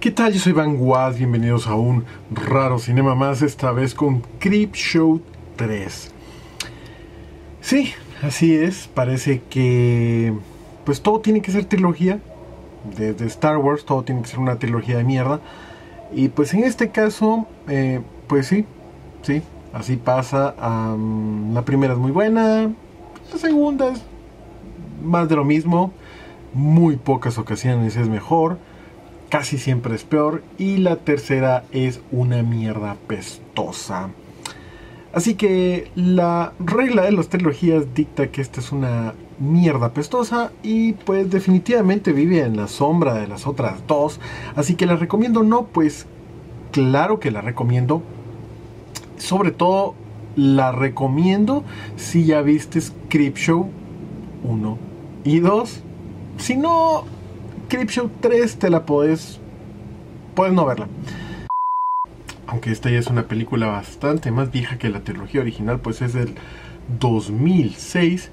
¿Qué tal? Yo soy Van Guad, bienvenidos a un raro cinema más, esta vez con Creep Show 3. Sí, así es, parece que pues todo tiene que ser trilogía, desde Star Wars todo tiene que ser una trilogía de mierda. Y pues en este caso, eh, pues sí, sí, así pasa. la primera es muy buena, la segunda es más de lo mismo, muy pocas ocasiones es mejor casi siempre es peor. Y la tercera es una mierda pestosa. Así que la regla de las trilogías dicta que esta es una mierda pestosa y pues definitivamente vive en la sombra de las otras dos. Así que la recomiendo, no, pues claro que la recomiendo. Sobre todo la recomiendo si ya viste Show 1 y 2. Si no, Creepshow 3 te la puedes. Puedes no verla. Aunque esta ya es una película bastante más vieja que la trilogía original, pues es del 2006.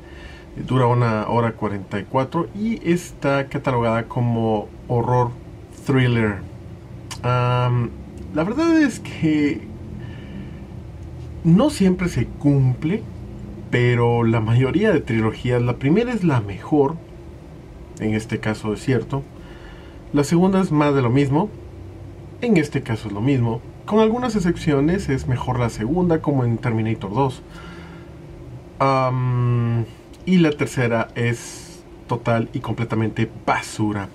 Dura una hora 44 y está catalogada como horror thriller. la verdad es que no siempre se cumple, pero la mayoría de trilogías, la primera es la mejor, en este caso es cierto. La segunda es más de lo mismo, en este caso es lo mismo. Con algunas excepciones es mejor la segunda, como en Terminator 2. y la tercera es total y completamente basura.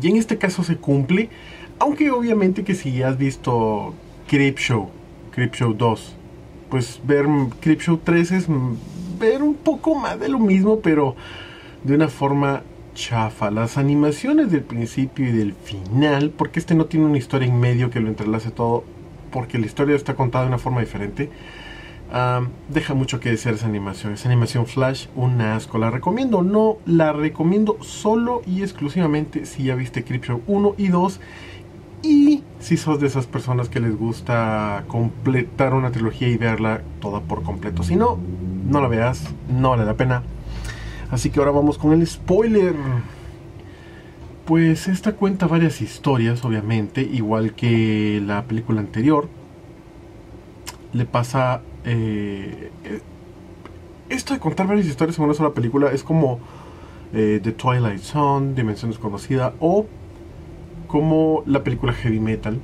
Y en este caso se cumple, aunque obviamente que si has visto Creepshow, Creepshow 2, pues ver Creepshow 3 es ver un poco más de lo mismo, pero de una forma chafa. Las animaciones del principio y del final, porque este no tiene una historia en medio que lo entrelace todo, porque la historia está contada de una forma diferente, deja mucho que decir esa animación. Esa animación Flash, un asco. La recomiendo, no, la recomiendo solo y exclusivamente si ya viste Creepshow 1 y 2 y si sos de esas personas que les gusta completar una trilogía y verla toda por completo. Si no, no la veas, no vale la pena. Así que ahora vamos con el spoiler. Pues esta cuenta varias historias, obviamente, igual que la película anterior. Le pasa... Eh, eh, esto de contar varias historias en una sola película es como eh, The Twilight Zone, Dimensión Desconocida, o como la película Heavy Metal,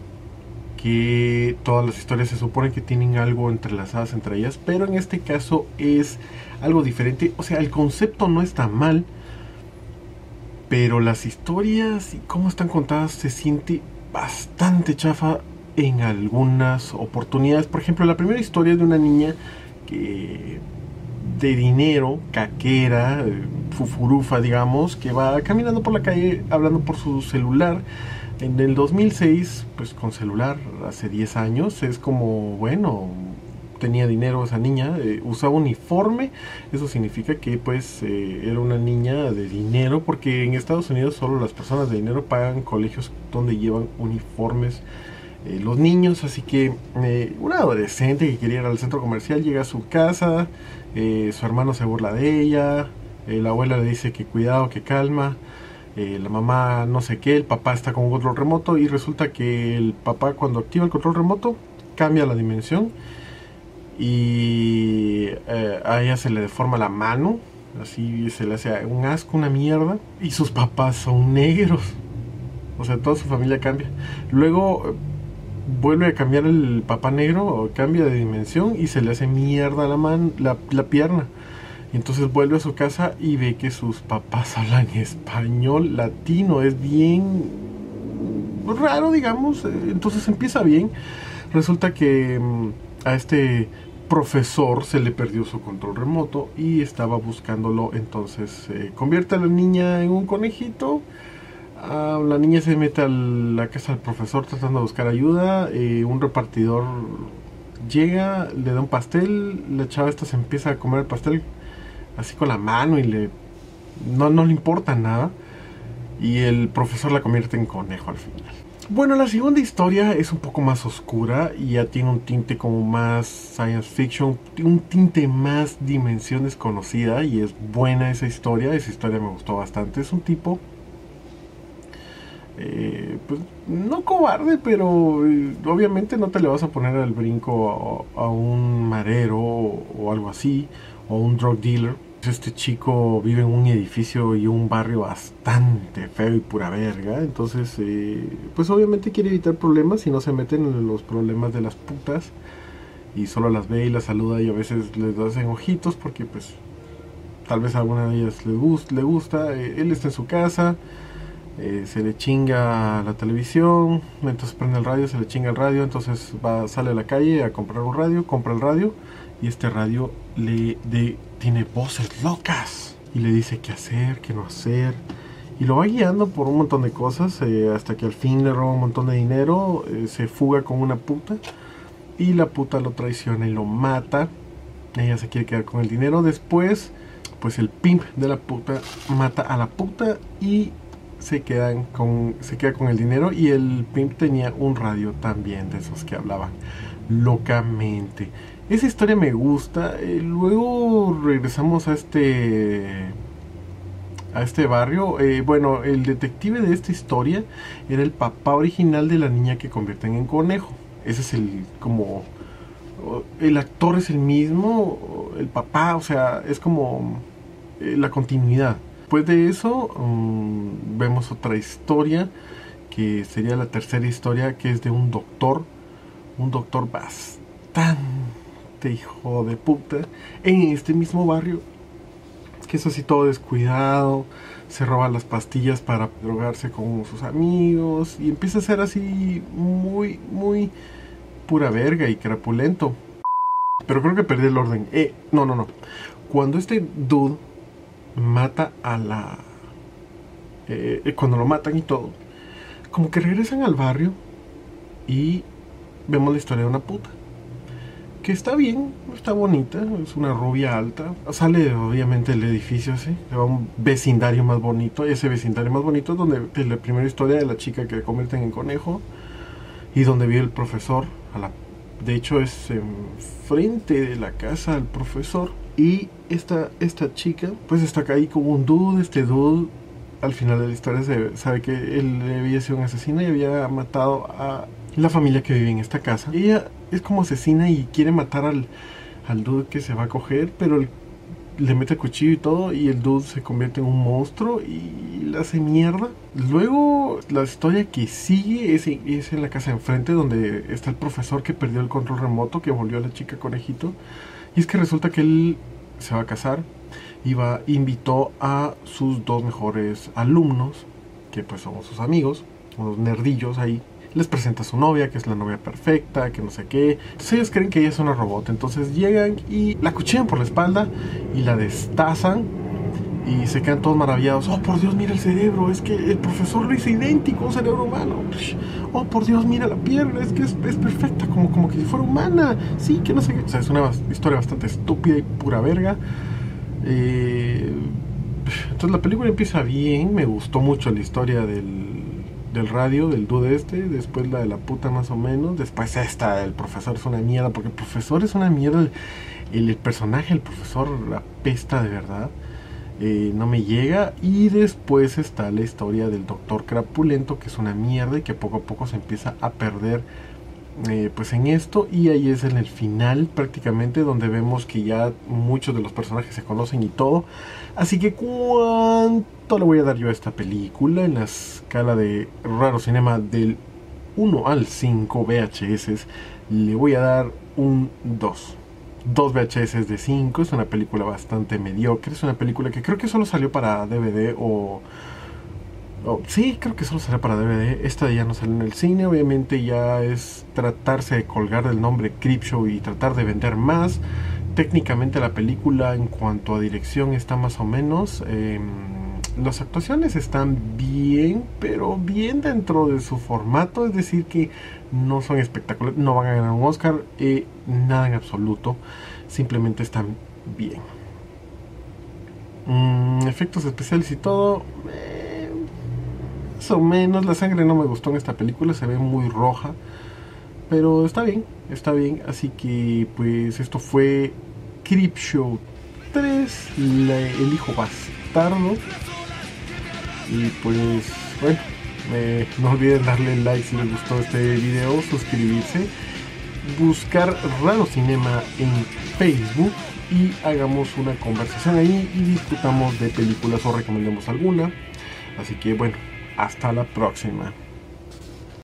que todas las historias se supone que tienen algo entrelazadas entre ellas, pero en este caso es algo diferente. O sea, el concepto no está mal, pero las historias y cómo están contadas se siente bastante chafa en algunas oportunidades. Por ejemplo, la primera historia de una niña que de dinero, caquera, fufurufa, digamos, que va caminando por la calle hablando por su celular. En el 2006, pues con celular, hace 10 años, es como, bueno, tenía dinero esa niña, eh, usaba uniforme, eso significa que pues eh, era una niña de dinero, porque en Estados Unidos solo las personas de dinero pagan colegios donde llevan uniformes eh, los niños, así que una adolescente que quería ir al centro comercial llega a su casa, su hermano se burla de ella, la abuela le dice que cuidado, que calma, eh, la mamá no sé qué, el papá está con un control remoto y resulta que el papá cuando activa el control remoto cambia la dimensión y eh, a ella se le deforma la mano, así se le hace un asco, una mierda y sus papás son negros, o sea, toda su familia cambia. Luego eh, vuelve a cambiar el papá negro, cambia de dimensión y se le hace mierda la, man, la, pierna entonces vuelve a su casa y ve que sus papás hablan español latino. Es bien raro, digamos. Entonces empieza bien. Resulta que mm, a este profesor se le perdió su control remoto y estaba buscándolo. Entonces convierte a la niña en un conejito. Ah, la niña se mete a la casa del profesor tratando de buscar ayuda. Eh, un repartidor llega, le da un pastel. La chava esta se empieza a comer el pastel así con la mano y le no, no le importa nada y el profesor la convierte en conejo al final. Bueno, la segunda historia es un poco más oscura y ya tiene un tinte como más science fiction, un tinte más dimensión desconocida y es buena esa historia, esa historia me gustó bastante. Es un tipo eh, pues no cobarde, pero eh, obviamente no te le vas a poner al brinco a, un marero o, algo así, o un drug dealer. Este chico vive en un edificio y un barrio bastante feo y pura verga, entonces eh, pues obviamente quiere evitar problemas y no se meten en los problemas de las putas. Y solo las ve y las saluda y a veces les hacen ojitos porque pues tal vez a alguna de ellas le, le gusta, él está en su casa, eh, se le chinga la televisión, entonces prende el radio, se le chinga el radio, entonces va, sale a la calle a comprar un radio, compra el radio y este radio le tiene voces locas y le dice qué hacer, qué no hacer y lo va guiando por un montón de cosas eh, hasta que al fin le roba un montón de dinero, eh, se fuga con una puta y la puta lo traiciona y lo mata. Ella se quiere quedar con el dinero. Después, pues el pimp de la puta mata a la puta y se quedan con se queda con el dinero y el pimp tenía un radio también de esos que hablaban locamente. Esa historia me gusta eh, luego regresamos a este a este barrio. Eh, bueno el detective de esta historia era el papá original de la niña que convierten en conejo. Ese es el como el actor es el mismo el papá o sea es como eh, la continuidad Después de eso mm, vemos otra historia que sería la tercera historia que es de un doctor, un doctor bastante hijo de puta en este mismo barrio que es así todo descuidado, se roba las pastillas para drogarse con sus amigos y empieza a ser así muy, muy pura verga y crapulento. Pero creo que perdí el orden. Eh, no, no, no. Cuando este dude mata a la... Eh, cuando lo matan y todo, como que regresan al barrio y vemos la historia de una puta. Que está bien, está bonita, es una rubia alta. Sale obviamente el edificio así, va a un vecindario más bonito. Ese vecindario más bonito es donde es la primera historia de la chica que convierten en conejo y donde vive el profesor. A la, de hecho es enfrente de la casa del profesor y esta, esta chica, pues está ahí como un dude. Este dude, al final de la historia, se sabe que él había sido un asesino y había matado a la familia que vive en esta casa. Ella es como asesina y quiere matar al, al dude que se va a coger, pero le mete el cuchillo y todo y el dude se convierte en un monstruo y la hace mierda. Luego la historia que sigue es, en la casa enfrente donde está el profesor que perdió el control remoto, que volvió a la chica conejito y es que resulta que él se va a casar y va, invitó a sus dos mejores alumnos, que pues somos sus amigos, unos nerdillos ahí. Les presenta a su novia, que es la novia perfecta, que no sé qué. Entonces ellos creen que ella es una robot. Entonces llegan y la cuchillan por la espalda y la destazan y se quedan todos maravillados. Oh, por Dios, mira el cerebro, es que el profesor lo hizo idéntico a un cerebro humano. Oh, por Dios, mira la pierna, es que es, perfecta, como, como que si fuera humana. Sí, que no sé qué. O sea, es una historia bastante estúpida y pura verga. Eh, entonces la película empieza bien, me gustó mucho la historia del, del radio, del dude este, después la de la puta más o menos, después esta, el profesor es una mierda, porque el profesor es una mierda, el, el personaje, el profesor la pesta de verdad. Eh, no me llega. Y después está la historia del doctor crapulento, que es una mierda y que poco a poco se empieza a perder eh, pues en esto. Y ahí es en el final prácticamente donde vemos que ya muchos de los personajes se conocen y todo. Así que cuánto le voy a dar yo a esta película en la escala de raro cinema del 1 al 5 VHS. Le voy a dar un 2 dos VHS de 5. Es una película bastante mediocre. Es una película que creo que solo salió para DVD o. sí, creo que solo salió para DVD. Esta ya no salió en el cine. Obviamente ya es tratarse de colgar del nombre Creepshow y tratar de vender más. Técnicamente la película en cuanto a dirección está más o menos. Eh, las actuaciones están bien, pero bien dentro de su formato, es decir, que no son espectaculares, no van a ganar un Oscar, eh, nada en absoluto, simplemente están bien. Mm, efectos especiales y todo, eh, más o menos, la sangre no me gustó en esta película, se ve muy roja, pero está bien, está bien, así que pues esto fue Creepshow 3, el hijo bastardo. Y pues, bueno, eh, no olviden darle like si les gustó este video, suscribirse, buscar Raro Cinema en Facebook y hagamos una conversación ahí y discutamos de películas o recomendemos alguna. Así que bueno, hasta la próxima.